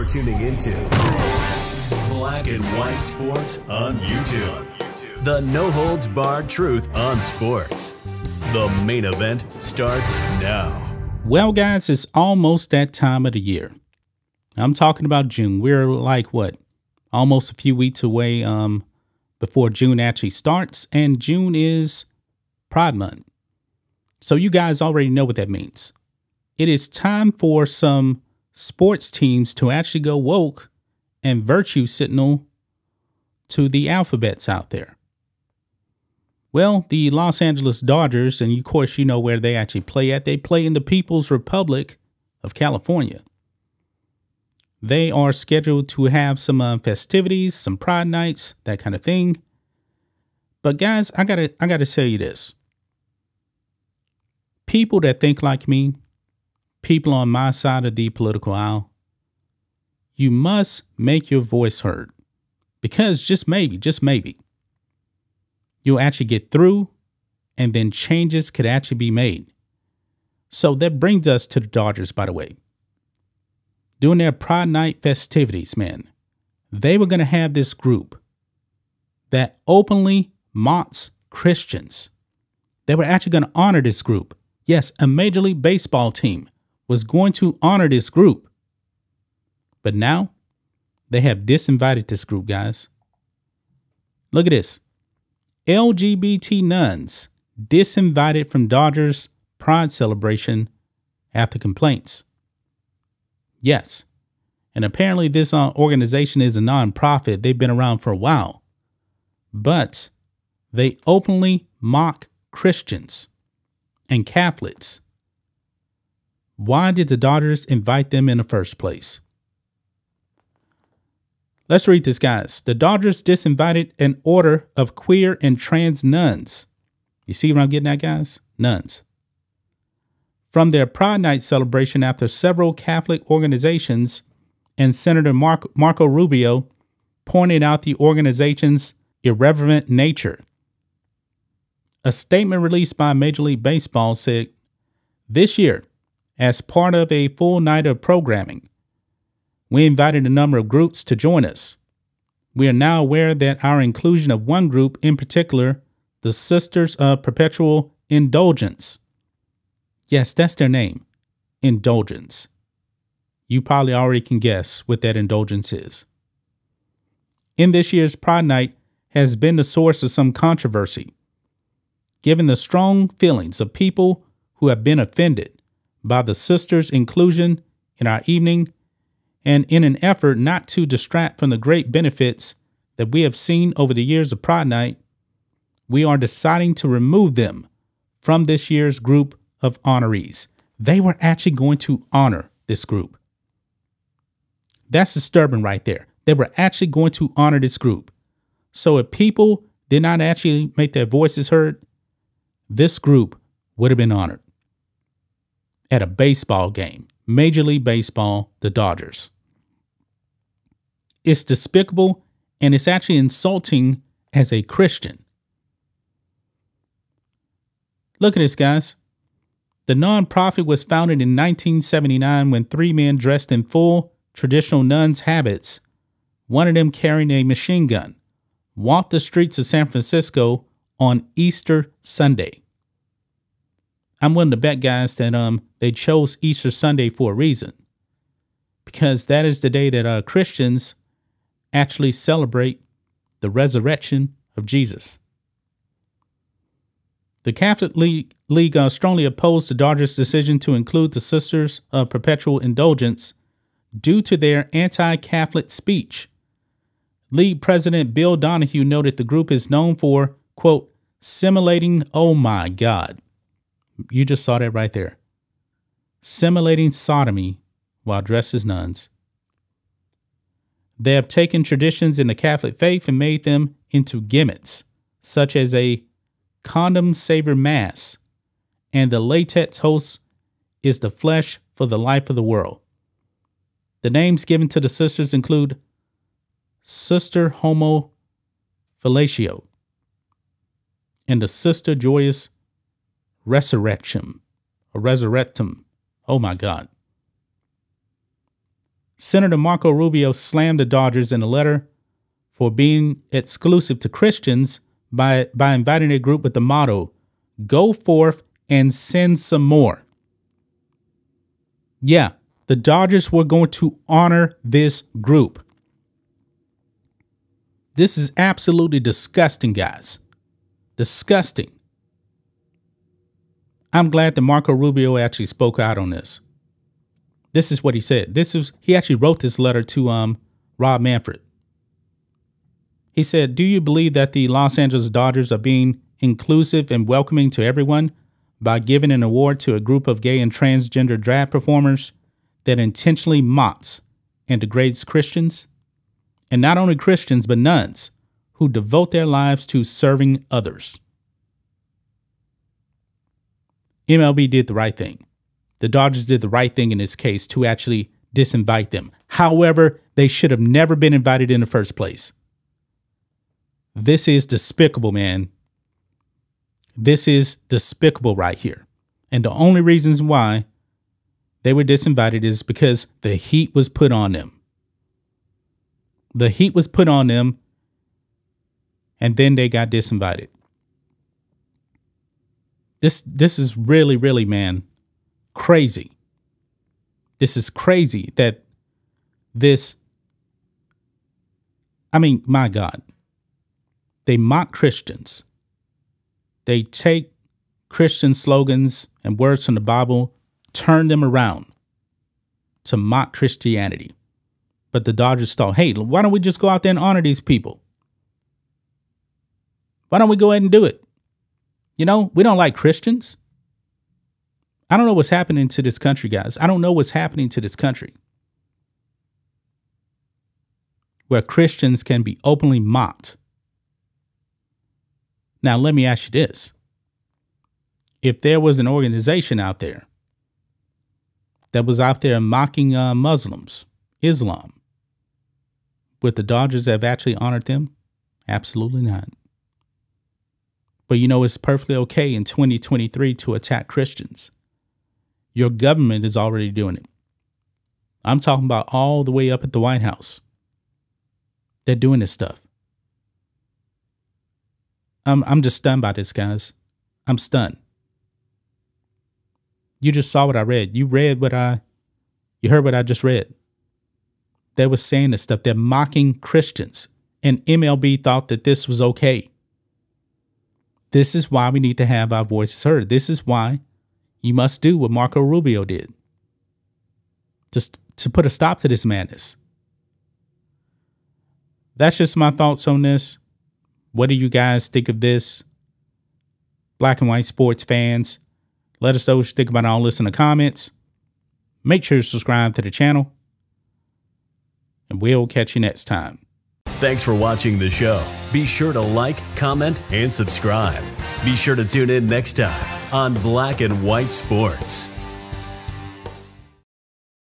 You're tuning into Black and White Sports on YouTube. The no holds barred truth on sports. The main event starts now. Well, guys, it's almost that time of the year. I'm talking about June. We're like what? Almost a few weeks away um before June actually starts and June is Pride month. So you guys already know what that means. It is time for some sports teams to actually go woke and virtue signal to the alphabets out there. Well, the Los Angeles Dodgers, and of course, you know where they actually play at. They play in the People's Republic of California. They are scheduled to have some uh, festivities, some pride nights, that kind of thing. But guys, I gotta, I gotta tell you this. People that think like me, people on my side of the political aisle, you must make your voice heard. Because just maybe, just maybe, you'll actually get through and then changes could actually be made. So that brings us to the Dodgers, by the way. During their Pride Night festivities, man, they were going to have this group that openly mocks Christians. They were actually going to honor this group. Yes, a Major League Baseball team was going to honor this group. But now they have disinvited this group, guys. Look at this. LGBT nuns disinvited from Dodgers Pride celebration after complaints. Yes. And apparently, this uh, organization is a nonprofit. They've been around for a while. But they openly mock Christians and Catholics. Why did the Dodgers invite them in the first place? Let's read this, guys. The Dodgers disinvited an order of queer and trans nuns. You see what I'm getting at, guys? Nuns. From their Pride Night celebration after several Catholic organizations and Senator Marco Rubio pointed out the organization's irreverent nature. A statement released by Major League Baseball said, This year, as part of a full night of programming, we invited a number of groups to join us. We are now aware that our inclusion of one group in particular, the Sisters of Perpetual Indulgence. Yes, that's their name, Indulgence. You probably already can guess what that indulgence is. In this year's Pride Night has been the source of some controversy, given the strong feelings of people who have been offended by the sisters' inclusion in our evening and in an effort not to distract from the great benefits that we have seen over the years of Pride Night, we are deciding to remove them from this year's group of honorees. They were actually going to honor this group. That's disturbing right there. They were actually going to honor this group. So if people did not actually make their voices heard, this group would have been honored at a baseball game. Major League Baseball, the Dodgers. It's despicable and it's actually insulting as a Christian. Look at this, guys. The nonprofit was founded in 1979 when three men dressed in full traditional nuns' habits, one of them carrying a machine gun, walked the streets of San Francisco on Easter Sunday. I'm willing to bet, guys, that um they chose Easter Sunday for a reason, because that is the day that uh, Christians actually celebrate the resurrection of Jesus. The Catholic League, League uh, strongly opposed the Dodgers' decision to include the Sisters of Perpetual Indulgence due to their anti Catholic speech. League President Bill Donohue noted the group is known for, quote, simulating, oh my God, you just saw that right there. Simulating sodomy while dressed as nuns. They have taken traditions in the Catholic faith and made them into gimmicks, such as a condom savior mass, and the latex host is the flesh for the life of the world. The names given to the sisters include Sister Homo Fellatio and the Sister Joyous resurrection, a resurrectum. Oh my God. Senator Marco Rubio slammed the Dodgers in a letter for being exclusive to Christians by, by inviting a group with the motto, Go forth and send some more. Yeah, the Dodgers were going to honor this group. This is absolutely disgusting, guys. Disgusting. I'm glad that Marco Rubio actually spoke out on this. This is what he said. This is he actually wrote this letter to um Rob Manfred. He said, "Do you believe that the Los Angeles Dodgers are being inclusive and welcoming to everyone by giving an award to a group of gay and transgender drag performers that intentionally mocks and degrades Christians, and not only Christians but nuns who devote their lives to serving others?" MLB did the right thing. The Dodgers did the right thing in this case to actually disinvite them. However, they should have never been invited in the first place. This is despicable, man. This is despicable right here. And the only reasons why they were disinvited is because the heat was put on them. The heat was put on them, and then they got disinvited. This this is really, really, man, crazy. This is crazy that this I mean, my God. They mock Christians. They take Christian slogans and words from the Bible, turn them around to mock Christianity. But the Dodgers thought, hey, why don't we just go out there and honor these people? Why don't we go ahead and do it? You know, we don't like Christians. I don't know what's happening to this country, guys. I don't know what's happening to this country where Christians can be openly mocked. Now, let me ask you this. If there was an organization out there that was out there mocking uh, Muslims, Islam, would the Dodgers have actually honored them? Absolutely not. But you know, it's perfectly okay in 2023 to attack Christians. Your government is already doing it. I'm talking about all the way up at the White House. They're doing this stuff. I'm I'm just stunned by this, guys. I'm stunned. You just saw what I read. You read what I you heard what I just read. They were saying this stuff. They're mocking Christians. And MLB thought that this was okay. This is why we need to have our voices heard. This is why you must do what Marco Rubio did. Just to put a stop to this madness. That's just my thoughts on this. What do you guys think of this? Black and white sports fans, let us know what you think about all this in the comments. Make sure to subscribe to the channel. And we'll catch you next time. Thanks for watching the show. Be sure to like, comment, and subscribe. Be sure to tune in next time on Black and White Sports.